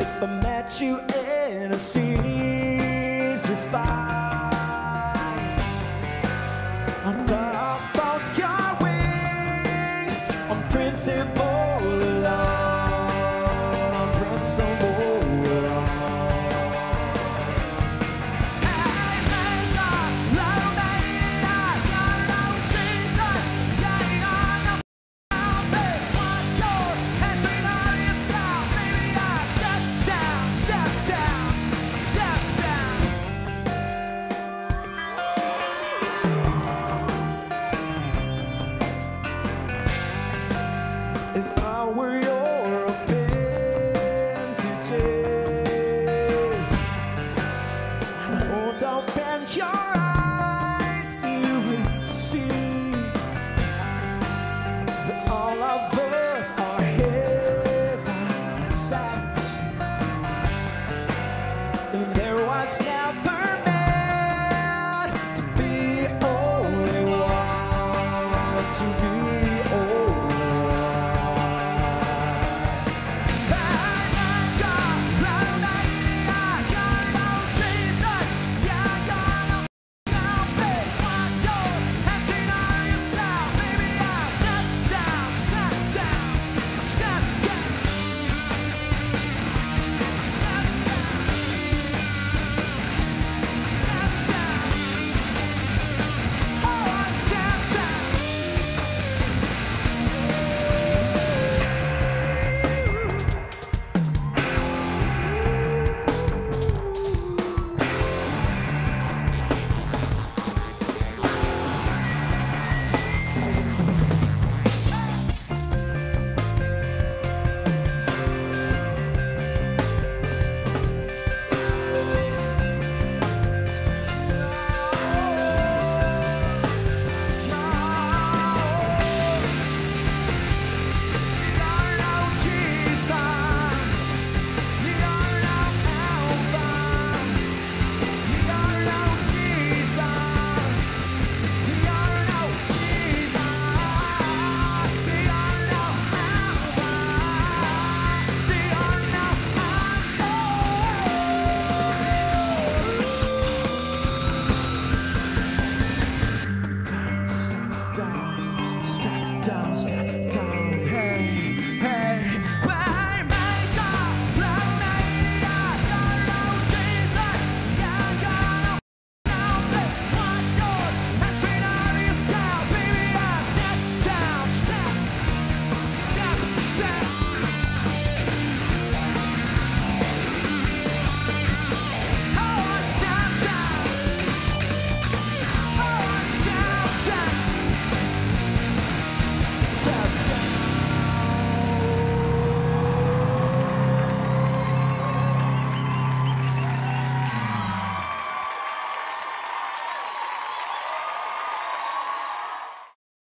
If I met you in a series fight, I'd cut off both your wings on principle. your Christ.